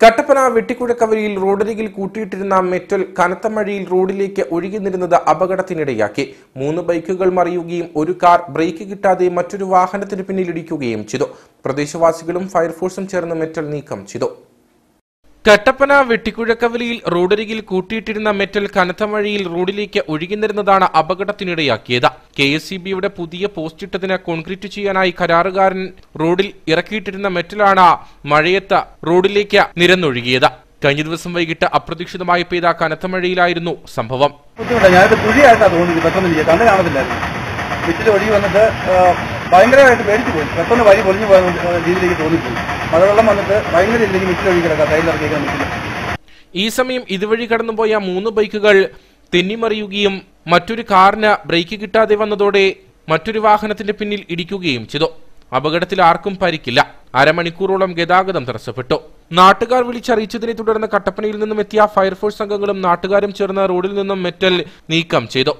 കട്ടപ്പന വെട്ടിക്കുഴക്കവരിയിൽ റോഡരികിൽ കൂട്ടിയിട്ടിരുന്ന മെറ്റൽ കനത്ത മഴയിൽ റോഡിലേക്ക് ഒഴുകി നിരുന്നത് അപകടത്തിനിടയാക്കി. മൂന്ന് ബൈക്കുകൾ മറിയുകയും ഒരു കാർ ബ്രേക്ക് കിട്ടാതെ മറ്റൊരു വാഹനത്തിന് പിന്നിലിടിക്കുകയും ചെയ്തു. പ്രദേശവാസികളും ഫയർഫോഴ്സും ചേർന്ന് മെറ്റൽ നീക്കം ചെയ്തു. കട്ടപ്പന വെട്ടിക്കുഴക്കവലിയിൽ റോഡരികിൽ കൂട്ടിയിട്ടിരുന്ന മെറ്റൽ കനത്ത മഴയിൽ റോഡിലേക്ക് ഒഴുകിനിരുന്നതാണ് അപകടത്തിനിടയാക്കിയത്. കെ എസ് സി ബിയുടെ പുതിയ പോസ്റ്റിട്ടതിന് കോൺക്രീറ്റ് ചെയ്യാനായി കരാറുകാരൻ റോഡിൽ ഇറക്കിയിട്ടിരുന്ന മെറ്റലാണ് മഴയത്ത് റോഡിലേക്ക് നിരന്നൊഴുകിയത്. കഴിഞ്ഞ ദിവസം വൈകിട്ട് അപ്രതീക്ഷിതമായി പെയ്ത കനത്ത മഴയിലായിരുന്നു സംഭവം. ഞാനിത് കുഴിയായിട്ടാണ് തോന്നിയത്. പെട്ടെന്ന് കണ്ണ് കാണത്തില്ലായിരുന്നു. വന്നിട്ട് ഭയങ്കരമായിട്ട് പേടിച്ചു പോയി. പെട്ടെന്ന് വഴി പൊളിഞ്ഞു പോയ രീതിയിലേക്ക് തോന്നിപ്പോയി. മഴവെള്ളം വന്നിട്ട് ഭയങ്കര മിറ്റിൽ ഒഴുകി കിടക്കാം ടൈലിറക്കിയേക്കാൻ മിറ്റിൽ ഈ സമയം ഇതുവഴി കടന്നുപോയ മൂന്ന് ബൈക്കുകൾ തെന്നിമറിയുകയും മറ്റൊരു കാറിന് ബ്രേക്ക് കിട്ടാതെ വന്നതോടെ മറ്റൊരു വാഹനത്തിന്റെ പിന്നിൽ ഇടിക്കുകയും ചെയ്തു. അപകടത്തിൽ ആർക്കും പരിക്കില്ല. അരമണിക്കൂറോളം ഗതാഗതം തടസ്സപ്പെട്ടു. നാട്ടുകാർ വിളിച്ചറിയിച്ചതിനെ തുടർന്ന് കട്ടപ്പനയിൽ നിന്നും എത്തിയ ഫയർഫോഴ്സ് അംഗങ്ങളും നാട്ടുകാരും ചേർന്ന് റോഡിൽ നിന്നും മെറ്റൽ നീക്കം ചെയ്തു.